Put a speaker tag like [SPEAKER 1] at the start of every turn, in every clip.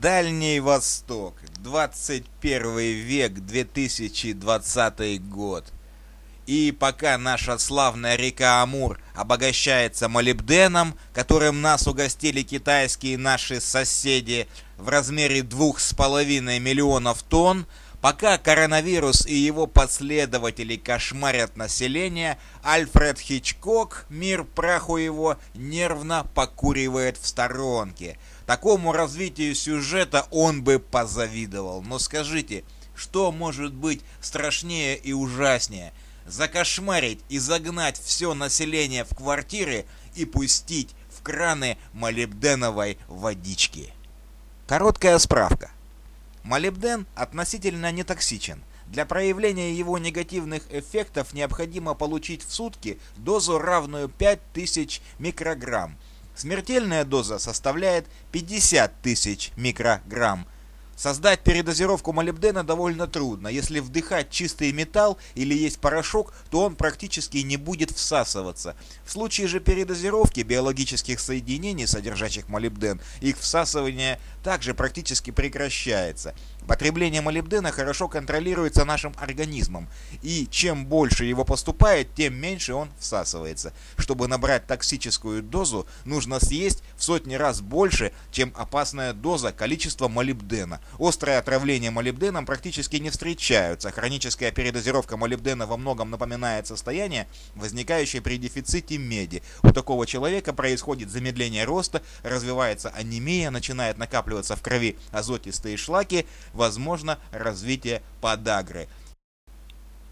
[SPEAKER 1] Дальний Восток, 21 век, 2020 год. И пока наша славная река Амур обогащается молибденом, которым нас угостили китайские наши соседи в размере двух с половиной миллионов тонн, Пока коронавирус и его последователи кошмарят население, Альфред Хичкок, мир праху его, нервно покуривает в сторонке. Такому развитию сюжета он бы позавидовал. Но скажите, что может быть страшнее и ужаснее? Закошмарить и загнать все население в квартиры и пустить в краны молибденовой водички. Короткая справка. Молибден относительно не токсичен. Для проявления его негативных эффектов необходимо получить в сутки дозу равную 5000 микрограмм. Смертельная доза составляет 50 тысяч микрограмм. Создать передозировку молибдена довольно трудно. Если вдыхать чистый металл или есть порошок, то он практически не будет всасываться. В случае же передозировки биологических соединений, содержащих молибден, их всасывание также практически прекращается. Потребление молибдена хорошо контролируется нашим организмом, и чем больше его поступает, тем меньше он всасывается. Чтобы набрать токсическую дозу, нужно съесть в сотни раз больше, чем опасная доза количества молибдена. Острое отравление молибденом практически не встречаются. Хроническая передозировка молибдена во многом напоминает состояние, возникающее при дефиците меди. У такого человека происходит замедление роста, развивается анемия, начинает накапливаться в крови азотистые шлаки, возможно развитие подагры.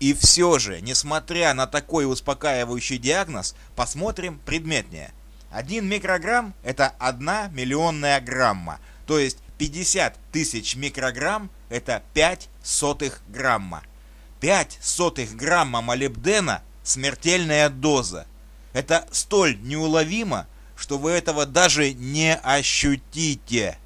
[SPEAKER 1] И все же, несмотря на такой успокаивающий диагноз, посмотрим предметнее. 1 микрограмм – это 1 миллионная грамма, то есть 50 тысяч микрограмм – это 5 сотых грамма. 5 сотых грамма молибдена – смертельная доза. Это столь неуловимо, что вы этого даже не ощутите.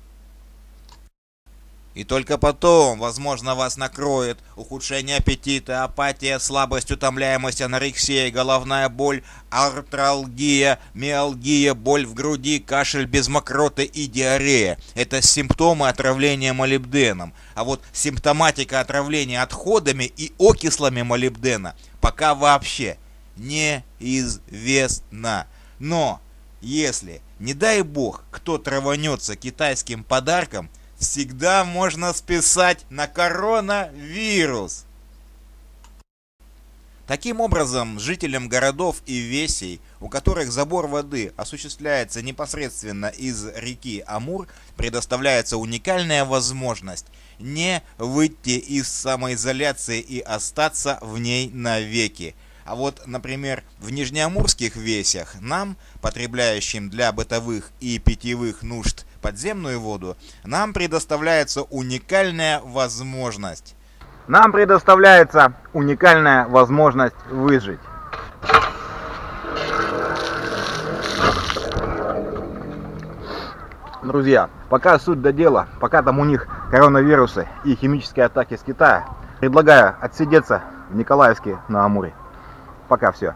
[SPEAKER 1] И только потом, возможно, вас накроет ухудшение аппетита, апатия, слабость, утомляемость, анорексия, головная боль, артралгия, миалгия, боль в груди, кашель без мокроты и диарея. Это симптомы отравления молибденом. А вот симптоматика отравления отходами и окислами молибдена пока вообще неизвестна. Но если, не дай бог, кто траванется китайским подарком – всегда можно списать на коронавирус. Таким образом, жителям городов и весей, у которых забор воды осуществляется непосредственно из реки Амур, предоставляется уникальная возможность не выйти из самоизоляции и остаться в ней навеки. А вот, например, в нижнеамурских весях нам, потребляющим для бытовых и питьевых нужд подземную воду, нам предоставляется уникальная возможность.
[SPEAKER 2] Нам предоставляется уникальная возможность выжить. Друзья, пока суть до дела, пока там у них коронавирусы и химические атаки с Китая, предлагаю отсидеться в Николаевске на Амуре. Пока все.